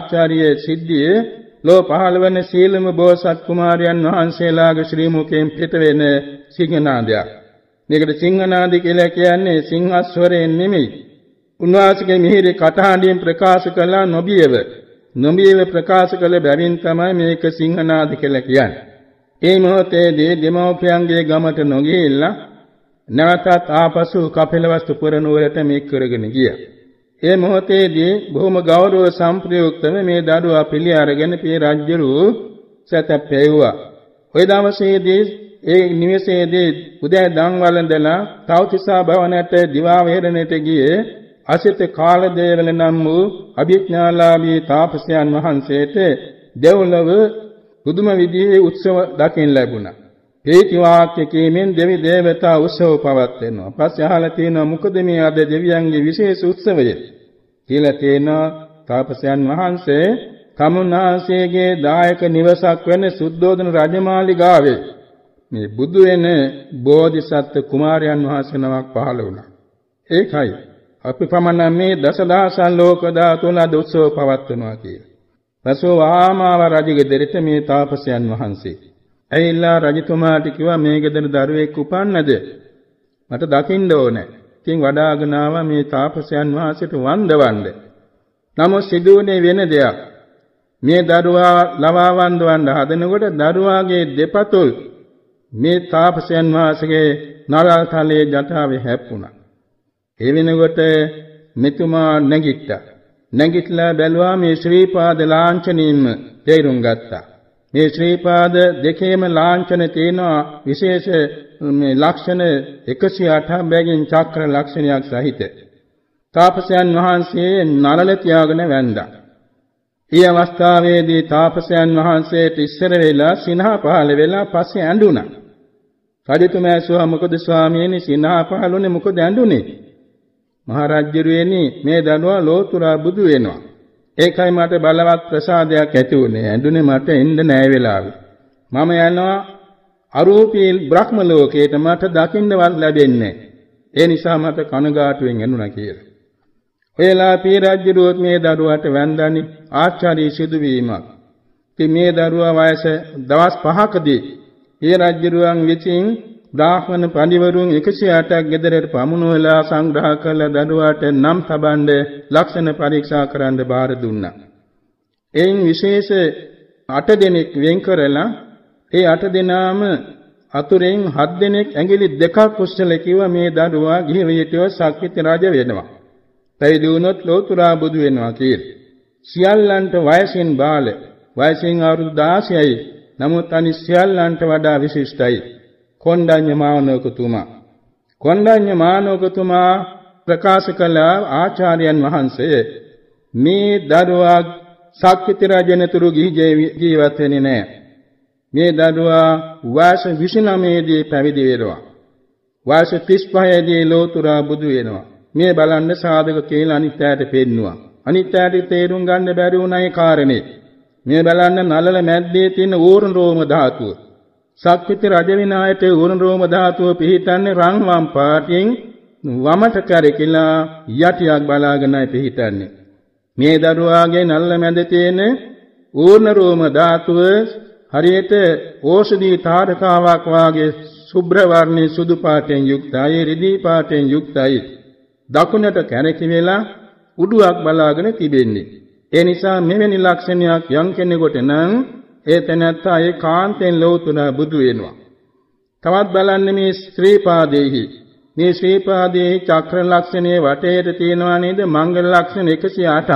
ආචාර්ය සිද්ධියේ ලෝ පහළ වන සීලම බෝසත් කුමාරයන් වහන්සේලාගේ ශ්‍රී මුඛයෙන් පිට වෙන සිංහනාදයක්. මේකට සිංහනාද කියලා කියන්නේ සිංහස්වරයෙන් නෙමෙයි. උන්වහන්සේගේ මිහිරි කටහඬින් ප්‍රකාශ කළ නොබියව. නොබියව ප්‍රකාශ කළ බැවින් තමයි මේක සිංහනාද කියලා කියන්නේ. ඒ මොහොතේදී දෙමෝපියන්ගේ ගමට නොගිහිල්ලා නැවතත් ආපසු කපිලවස්තු පුරනුවරට මේ කරගෙන ගියා. ඒ මොහොතේදී බොහොම ගෞරව සම්ප්‍රයුක්තව මේ දඩුවා පිළි අරගෙන පිය රජුරු සතපෙව්වා. ওই දවසේදී ඒ නිවසේදී උදේ දන් වළඳලා තවතිසා භවනට දිවා වේරණයට ගියේ අසිත කාලදේවල නම් වූ අභිඥාලාභී තාපසයන් වහන්සේට දෙව්ලොව පුදුම විදිහේ උත්සව දකින්න ලැබුණා. ප්‍රීති වාක්‍ය කීමෙන් දෙවි දේවතා උත්සව පවත්වනවා. පස්සේ අහලා තියෙනවා මොකද මේ අද දෙවියන්ගේ විශේෂ උත්සවය කියලා තියෙනවා තාපසයන් වහන්සේ තමුන්නාසේගේ දායක නිවසක් වෙන සුද්ධෝදන රජමාලිගාවේ මේ බුදු වෙන බෝධිසත්ව කුමාරයන් වහන්සේ නමක් පහළ වුණා. ඒකයි අපි පමණ මේ දසදහසන් ලෝක ධාතුන් අද උත්සව පවත්වනවා කියලා. පසුව ආමාව රජගෙදරට මේ තාපසයන් වහන්සේ ඇවිල්ලා රජතුමාට කිව්වා මේ ගෙදර දරුවෙක් උපන්නද මට දකින්න ඕනේ. ඉතින් වඩාගෙන ආවා මේ තාපසයන් වහන්සේට වන්දවන්න. නමුත් සිදුවුනේ වෙන දෙයක්. මේ දරුවා ලවා වන්දවන්න හදනකොට දරුවාගේ දෙපතුල් මේ තාපසයන් වහන්සේගේ නරල් තලයේ ජටාවේ හැප්පුණා. ඒ වෙනකොට මෙතුමා නැගිට්ටා. නැගිටලා බැලුවා මේ ශ්‍රී පාද ලාංඡනින්ම තේරුම් ගත්තා. මේ ශ්‍රී පාද දෙකේම ලාංඡන තියෙනවා විශේෂ මේ ලක්ෂණ 108ක් බැගින් චක්‍ර ලක්ෂණයක් සහිත. තාපසයන් වහන්සේ නලල තියාගෙන වැන්දා. ඊ අවස්ථාවේදී තාපසයන් වහන්සේට ඉස්සර වෙලා සිනහ පහළ වෙලා පස්සේ ඇඬුණා. රජතුමා ඇසුවා මොකද ස්වාමීනි සිනහ පහළුනේ මොකද ඇඬුනේ? මහරජුරුවනි මේ දනුවා ලෝතුරා බුදු වෙනවා. ඒකයි මට බලවත් ප්‍රසාදයක් ඇති වුණේ. ඇඬුනේ මට එන්න නෑ වෙලාවේ. මම යනවා අරූපී බ්‍රහ්ම ලෝකයට මට දකින්නවත් ලැබෙන්නේ ඒ නිසා මට කනගාටුවෙන් එනුණා කියලා. ඔයලා පී රජුරුවත් මේ දරුවාට වැන්දනි ආචාර්ය සිදුවීමක්. ඉතින් මේ දරුවා වයස දවස් 5කදී පී රජුරුවන් විසින් බ්‍රාහ්මණ පඬිවරුන් 108ක් ගෙදරට පමුණුවලා සංග්‍රහ කළ දරුවාට නම් තබන්න ලක්ෂණ පරීක්ෂා කරන්න බාර දුන්නා. එයින් විශේෂ 8 දෙනෙක් වෙන් කරලා ඒ 8 දෙනාම අතුරෙන් 7 දෙනෙක් ඇඟිලි දෙකක් උස්සල කිව්වා මේ දරුවා ගිහි වියටව සක්විති රජ වෙනවා. පැවිදි වුණොත් ලෝතුරා බුදු වෙනවා කියලා. සියල්ලන්ට වයසින් බාල වයසින් අවුරුදු 16යි. නමුත් අනිත් සියල්ලන්ට වඩා විශිෂ්ටයි. කොණ්ඩඤ්ඤ මානවකතුමා කොණ්ඩඤ්ඤ මානවකතුමා ප්‍රකාශ කළ ආචාර්යයන් වහන්සේ මේ දරුවා සක්විති රජනතුරු ගිහි ජීවත් වෙන්නේ නැහැ. මේ දරුවා වයස 29 දී පැවිදි වෙනවා. වයස 35 දී ලෝතුරා බුදු වෙනවා. මේ බලන්න සාධක කියලා අනිත්‍යයට පෙන්නවා. අනිත්‍යයට තේරුම් ගන්න බැරි වුණයි කාරණේ. මේ බලන්න නලල මැද්දේ තියෙන ඌරුන් රෝම ධාතුව. සක්විති රජ විනායට උරුණ රෝම ධාතුව පිහිටන්නේ රන් වම් පාටින් වමට කරකිලා යටියක් බලාගෙනයි පිහිටන්නේ. මේ දරුවාගේ නල්ල මැද තියෙන ඌර්ණ රෝම ධාතුව හරියට ඕෂධී තාරකාවක් වාගේ සුබ්‍ර වර්ණේ සුදු පාටෙන් යුක්තයි රිදී පාටෙන් යුක්තයි. දකුණට කැරකි වෙලා උඩුවක් බලාගෙන තිබෙන්නේ. ඒ නිසා මෙවැනි ලක්ෂණයක් යම් කෙනෙකුට නම් ඒ තැනැත්තා ඒ කාන්තෙන් ලෞතුරා බුදු වෙනවා. තවත් බලන්න මේ ශ්‍රී පාදේහි මේ ශ්‍රී පාදේහි චක්‍ර ලක්ෂණයේ වටේට තියෙනවා නේද මංගල ලක්ෂණ 108ක්.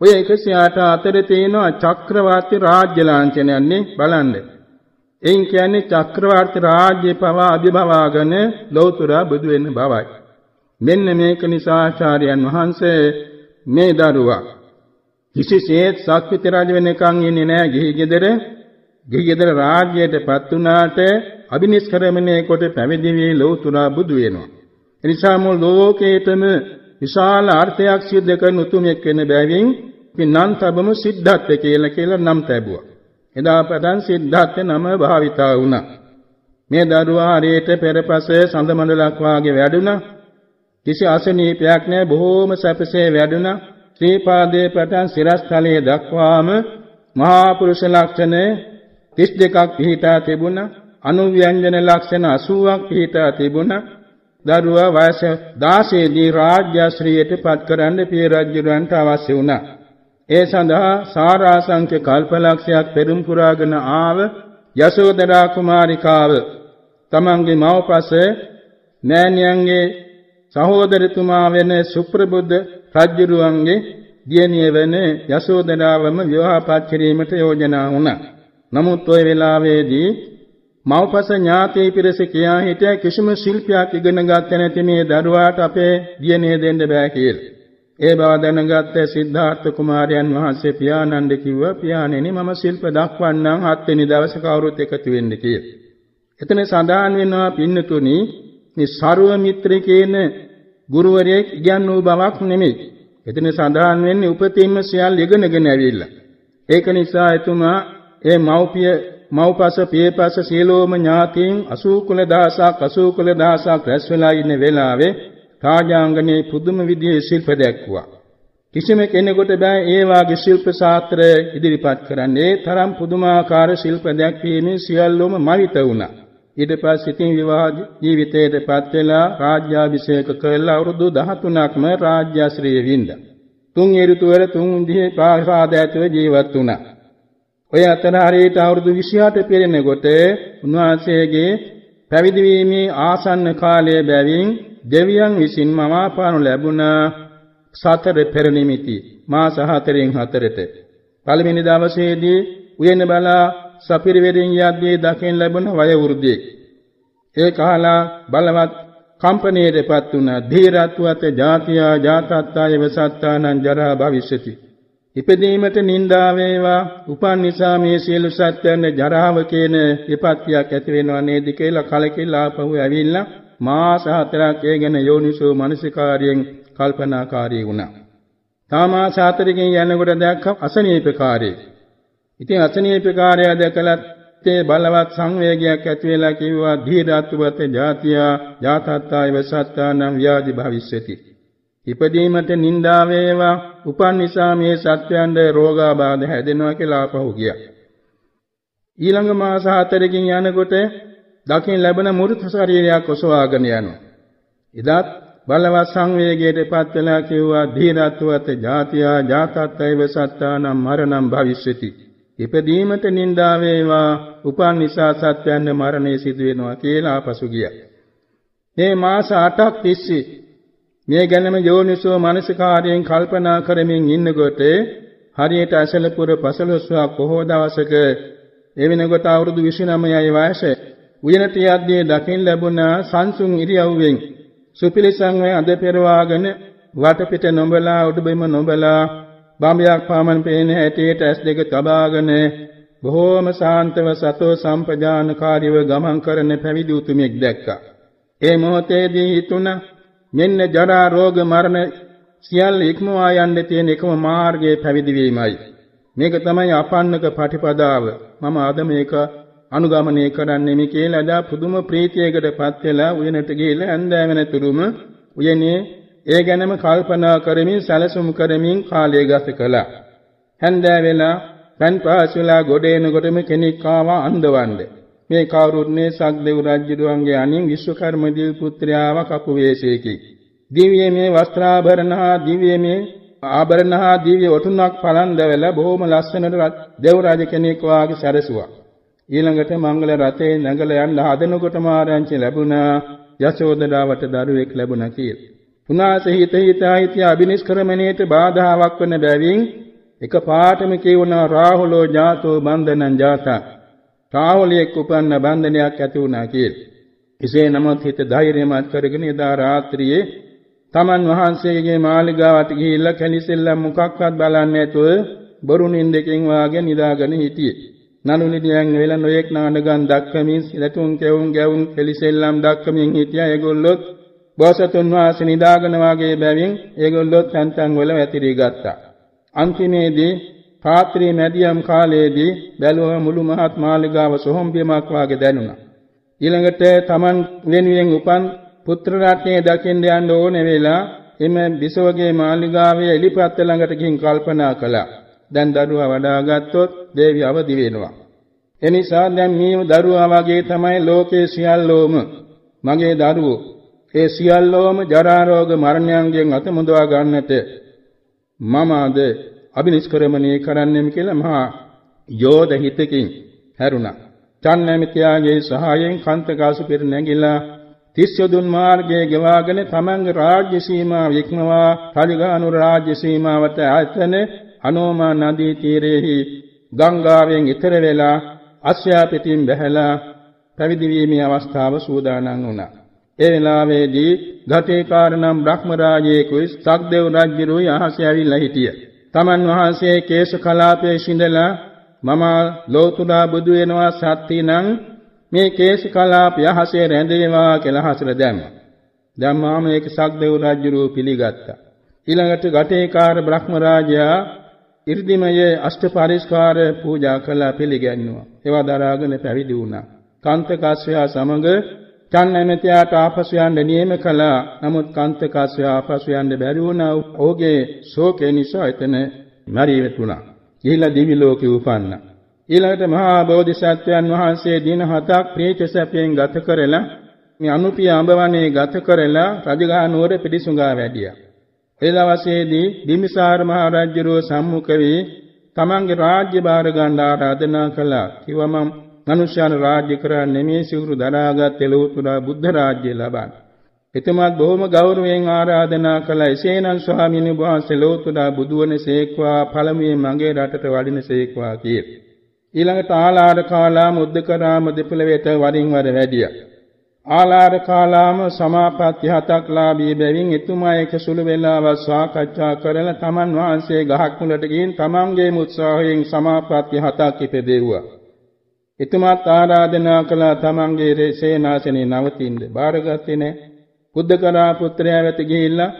ඔය 108 අතරේ තියෙනවා චක්‍රවර්ති රාජ්‍ය ලාංඡනයන්නේ බලන්න. එයින් කියන්නේ චක්‍රවර්ති රාජ්‍ය පවා අභිභවාගෙන ලෞතුරා බුදු වෙන්න බවයි. මෙන්න මේක නිසා ආචාර්යයන් වහන්සේ මේ දරුවා කිසිසේත් සක්විති රජ වෙනකන් ඉන්නේ නැහැ ගිහි ගෙදර. ගිහි ගෙදර රාජ්‍යයටපත් වුණාට අභිනිෂ්ක්‍රමණය කොට පැවිදි වී ලෞතුරා බුදු වෙනවා. එනිසා මුළු ලෝකේතම විශාල අර්ථයක් සිද්ධ කරන උතුමෙක් වෙන බැවින් අපි නම් තබමු සිද්ධාර්ථ කියලා කියලා නම් තැබුවා. එදා පටන් සිද්ධාර්ථ නම භාවිතා වුණා. මේ දරුවා හරියට පෙරපස සඳ මණ්ඩලක් වාගේ වැඩුණා. කිසි අසනීපයක් නැහැ බොහෝම සැපසේ වැඩුණා. ශ්‍රී පාදයේ පටන් සිරස්තලයේ දක්වාම මහා පුරුෂ ලක්ෂණ 32ක් පිහිටා තිබුණා. අනුව්‍යංජන ලක්ෂණ 80ක් පිහිටා තිබුණා. දරුවා වයස 16 දී රාජ්‍යශ්‍රීයට පත් කරන්න පිය රජුරන්ට අවශ්‍ය වුණා. ඒ සඳහා සාරාසංඛ්‍ය කල්පලක්ෂයක් පෙරම් පුරාගෙන ආව යශෝදරා කුමාරිකාව තමන්ගේ මව්පස නෑනියන්ගේ සහෝදරතුමා වෙන සුප්‍රබුද්ධ රජුරුවන්ගේ දියණිය වෙන යශෝදරාවම විවාහපත් කිරීමට යෝජනා වුණා. නමුත් ওই වෙලාවේදී මව්පස ඥාතී පිරිස කියා හිටිය කිසිම ශිල්පයක් ඉගෙන ගත්තේ නැති මේ දරුවාට අපේ දියණිය දෙන්න බෑ කියලා. ඒ බව දැනගත්ත සිද්ධාර්ථ කුමාරයන් වහන්සේ පියාණන්ට කිව්වා පියාණෙනි මම ශිල්ප දක්වන්නම් හත් වෙනි දවසේ කවුරුත් එකතු වෙන්න කියලා. එතන සඳහන් වෙනවා පින්නතුනි මේ ਸਰව මිත්‍ර කියන ගුරුවරයෙක් ඉගන්වූ බවක් නෙමෙයි. එතන සඳහන් වෙන්නේ උපතින්ම සියල් ඉගෙනගෙන ඇවිල්ලා. ඒක නිසා එතුමා ඒ මව්පිය මව්පස පියපස සීලෝම ඥාතීන් 80 කුල දහසක් 80 කුල දහසක් රැස් වෙලා ඉන්න වෙලාවේ රාජාංගනේ පුදුම විදිහේ ශිල්ප දැක්වුවා. කිසිම කෙනෙකුට බෑ ඒ වාගේ ශිල්ප ශාස්ත්‍රය ඉදිරිපත් කරන්න. ඒ තරම් පුදුමාකාර ශිල්ප දැක්වීමෙන් සියල්ලම මවිත වුණා. ඊට පස්සේ ඉතින් විවාහ ජීවිතයටපත් වෙලා රාජ්‍යාභිෂේක කළා අවුරුදු 13ක්ම රාජ්‍යශ්‍රී වින්දා. තුන් ඍතුවල තුන් දිහේ ප්‍රාසාද ඇතුළේ ජීවත් වුණා. ඔය අතර හරියට අවුරුදු 28 පිරෙනකොට උන්වහන්සේගේ පැවිදි වීමේ ආසන්න කාලයේ බැවින් දෙවියන් විසින් මවාපානු ලැබුණ සතර පෙර නිමිති මාස හතරෙන් හතරට පළවෙනි දවසේදී උයන බලා සපිරිවෙරින් යද්දී දකින් ලැබුණ වය වෘද්ධිය ඒ කාලා බලවත් කම්පණයටපත් වුණ ධීරත්වත ජාතියා ජාතත්තාය වසත්තානං ජරා භවිෂති ඉපදීමට නිന്ദා වේවා උපන් නිසා මේ සියලු සත්‍යයන් ජරාව කියන විපත්තියක් ඇති වෙනව නේද කියලා කලකිරලා ආපහු ඇවිල්ලා මාස හතරක් ඒ ගැන යෝනිසෝ මනසිකාරයෙන් කල්පනාකාරී වුණා. තාමාස හතරකින් යනකොට දැක්ක අසනීපකාරී. ඉතින් අසනීපකාරය දැකලා තේ බලවත් සංවේගයක් ඇති වෙලා කිව්වා ධීරත්වත ජාතියා ජාතත්තාය වසත්තානම් ව්‍යාධි භවිෂ්‍යති. ඉපදීමට නිന്ദා වේවා උපන් නිසා මේ සත්‍යයන්ට රෝගාබාධ හැදෙනවා කියලා ආපහු ගියා. ඊළඟ මාස හතරකින් යනකොට දකින් ලැබෙන මෘත ශරීරයක් ඔසවාගෙන යනවා. එදත් බලවත් සංවේගයටපත් වෙලා කිව්වා ධීරත්වත ජාතියා ජාතත්තයිව සත්තානම් මරණම් භවිෂ්‍යති. ඉපදීමට නිന്ദා වේවා. උපන් නිසා සත්‍යයන්ගේ මරණය සිදු වෙනවා කියලා ආපසු ගියා. මේ මාස 8ක් තිස්සේ මේ ගැනම යෝනිසෝ මනසිකාරයෙන් කල්පනා කරමින් ඉන්නකොට හරියට අසලපුර පසළොස්වක් බොහෝ දවසක එවෙනකොට අවුරුදු 29යි වයස. උයනට යද්දී දකින් ලැබුණ සංසුන් ඉරියව්වෙන්. සුපිලිසං වේ අද පෙරවාගෙන වටපිට නොබලා උඩුබිම නොබලා බාඹයක් පාමන් පේන හැටියට ඇස් දෙක තබාගෙන බොහෝම සාන්තව සතෝ සම්පජානකාරීව ගමන් කරන පැවිදි උතුමෙක් දැක්කා. ඒ මොහොතේදී හිතුණා මෙන්න ජරා රෝග මරණ සියල්ල ඉක්මවා යන්න තියෙන එකම මාර්ගය පැවිදි වීමයි. මේක තමයි අපන්නක පටිපදාව. මම අද මේක අනුගමනය කරන්නේ මේ කියලා දා පුදුම ප්‍රීතියකටපත් වෙලා උයනට ගිහිල්ලා ඇඳෑ වෙනතුරුම උයනේ ඒ ගැනම කල්පනා කරමින් සැලසුම් කරමින් කාලය ගත කළා. හැන්දෑ වෙලා පන් පාසුලා ගොඩ එනකොටම කෙනෙක් ආවා අන්දවන්නේ. මේ කවුරුත්නේ සක්දෙව් රජුගේ අනින් විශ්වකර්ම දිව් පුත්‍රයාව කපු වේශයකි. දිව්‍යමේ වස්ත්‍රාභරණ හා දිව්‍යමේ ආභරණ හා දිව්‍ය ඔටුනක් පලන්දවල බොහොම ලස්සනට දෙව් රජ කෙනෙක් වාගේ සැරසුවා. ඊළඟට මංගල රථේ නැගල යන්න හදනකොටම ආරංචි ලැබුණා යශෝදරාවට දරුවෙක් ලැබුණා කියලා. උනාසේ හිත හිතා හිත අබිනිෂ්ක්‍රමණයට බාධාවක් වන බැවින් එක පාටම කියවුණා රාහුලෝ ජාතෝ බන්ධනං ජාතා. රාහුලියෙක් උපන්න බන්ධනයක් ඇති වුණා කියලා. එසේ නමුත් හිත ධෛර්යමත් කරගෙන එදා රාත්‍රියේ තමන් වහන්සේගේ මාලිගාවට ගිහිල්ලා කැලිසෙල්ල මොකක්වත් බලන්නේ නැතුව බොරු නින්දකින් වාගේ නිදාගෙන හිටියේ. නනු නිදියන් වෙලා නොයෙක් නාඩගම් දක්වමින් සිලතුන් කෙවුම් ගැවුම් කෙලිසෙල්ලම් දක්වමින් හිටියා ඒගොල්ලොත් බෝසතුන් වහන්සේ නිදාගෙන වාගේ බැවින් ඒගොල්ලොත් තැන් තැන් වල වැතිරී ගත්තා. අන්තිමේදී රාත්‍රී මැදියම් කාලයේදී බැලුව මුළු මහත් මාලිගාව සොහොන් බිමක් වාගේ දැනුණා. ඊළඟට Taman වෙනුවෙන් උපන් පුත්‍ර රත්නය දකින්න යන්න ඕනේ වෙලා එම බිසවගේ මාලිගාවේ එලිපත්ත ළඟට ගිහින් කල්පනා කළා. දැන් දරුවා වඩා ගත්තොත් දේවිය අවදි වෙනවා. එනිසා දැන් මේ දරුවා වගේ තමයි ලෝකේ සියල්ලෝම මගේ දරුවෝ. ඒ සියල්ලෝම ජරා රෝග මරණයන්ගෙන් අත මුදවා ගන්නට මම අද අභිනිෂ්ක්‍රමණය කරන්නෙම් කියලා මහා යෝධ හිතකින් හැරුණා. චන්නමිතියාගේ සහායෙන් කන්තකාසු පෙර නැගිලා තිස්සයොදුන් මාර්ගයේ ගෙවාගෙන තමන්ගේ රාජ්‍ය සීමාව ඉක්මවා රජගහනු රාජ්‍ය සීමාවට ආයතන අනෝමා නදී තීරෙහි ගංගාවෙන් ඈතර වෙලා අස්යා පිටින් බැහැලා පැවිදි වීමේ අවස්ථාව සූදානම් වුණා. ඒ වෙලාවේදී ගතේකාර නම් බ්‍රහ්ම රාජයෙකුයි සක්දේව රජුරුයි අහසේ ඇවිල්ලා හිටිය. තමන් වහන්සේ කේශ කලාපයේ සිඳලා මම ලෝතුරා බුදු වෙනවා සත්‍ය නම් මේ කේශ කලාපය අහසේ රැඳේවා කියලා හසල දැම්මා. දැම්මාම ඒක සක්දේව රජුරුව පිළිගත්තා. ඊළඟට ගතේකාර බ්‍රහ්ම රාජයා 이르දිමයේ අෂ්ට පරිස්කාර පූජා කළා පිළිගන්නවා. ඒවා දරාගෙන පැවිදි වුණා. කාන්තකාශ්‍රයා සමග චන්නමෙතියට ආපසු යන්න නියම කළා. නමුත් කාන්තකාශ්‍රයා ආපසු යන්න බැරි වුණා. ඔහුගේ ශෝකේ නිසා එතන මරී වැටුණා. ගිහිලා දිවි ලෝකේ උපන්නා. ඊළඟට මහා බෝධිසත්වයන් වහන්සේ දින හතක් ප්‍රීති සැපයෙන් ගත කරලා මේ අනුපිය අඹවනේ ගත කරලා රජගහ නුවර පිටිසුඟා වැඩියා. ඒ දවසේදී බිම්බිසාර මහ රජුව සම්මුඛ වී තමන්ගේ රාජ්‍ය භාර ගන්න ආරාධනා කළා. කිව්වා මම මනුෂ්‍යයන් රාජ්‍ය කරන්නේ මේ සිවුරු දරාගත් එළවතුරා බුද්ධ රාජ්‍ය ලබන්න. එතුමාත් බොහොම ගෞරවයෙන් ආරාධනා කළා. එසේනම් ස්වාමීනි වහන්සේ ලෝතුරා බුදුවන සේක්වා පළමුවෙන් මගේ රටට වඩින සේක්වා කියලා. ඊළඟට ආලාර කාලාම උද්දකරාම දෙපළවේට වරින් වර වැඩියා. ආලාර කාලාම සමාපatti හතක් ලාභී බැවින් එතුමා එක සුළු වේලාවක් සාකච්ඡා කරලා තමන් වහන්සේ ගහක් මුලට ගිහින් තමන්ගේ උත්සාහයෙන් සමාපatti හතක් ඉපදෙව්වා. එතුමාත් ආරාධනා කළා තමන්ගේ සේනාසනේ නවතින්න. බාරගත්තේ නැහැ. බුද්ධකලා පුත්‍රයා වෙත ගිහිල්ලා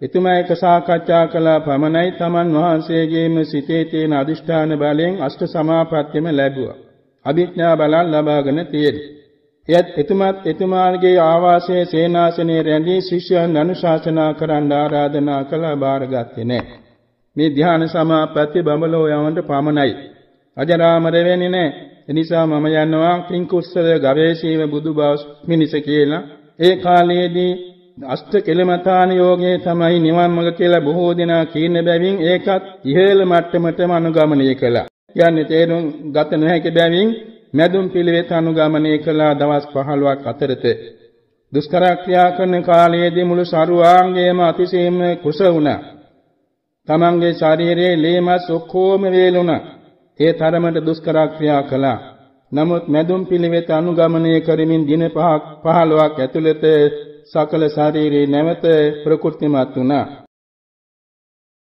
එතුමා එක සාකච්ඡා කළා පමණයි තමන් වහන්සේගේම සිතේ තියෙන අදිෂ්ඨාන බලයෙන් අෂ්ට සමාපත්තියම ලැබුවා. අභිඥා බලන් ලබාගෙන තියෙනවා. එයත් එතුමාත් එතුමාගේ ආවාසයේ සේනාසනයේ රැඳී ශිෂ්‍යයන් අනුශාසනා කරන්න ආරාධනා කළා බාරගත්තේ නැහැ. මේ ධ්‍යාන සමාපatti බඹලෝ යවන්න පමණයි. අජරාමර වෙන්නේ නැහැ. එනිසා මම යනවා කිංකුස්සල ගවේෂීව බුදු බව මිනිස කියලා. ඒ කාලයේදී අෂ්ට කෙලමතාන යෝගයේ තමයි නිවන් මඟ කියලා බොහෝ දෙනා කියන බැවින් ඒකත් ඉහළ මට්ටමටම අනුගමනය කළා. කියන්නේ තේරුම් ගත නොහැකි බැවින් මැදුම් පිළිවෙත අනුගමනය කළා දවස් 15ක් අතරත දුෂ්කර ක්‍රියා කරන කාලයේදී මුළු සරුවාංගයම අතිශයින්ම කුස වුණා. තමන්ගේ ශරීරයේ ලේමස් ඔක්කොම වේලුණා. ඒ තරමට දුෂ්කර ක්‍රියා කළා. නමුත් මැදුම් පිළිවෙත අනුගමනය කරමින් දින 5ක් 15ක් ඇතුළත සකල ශරීරේ නැවත ප්‍රකෘතිමත් වුණා.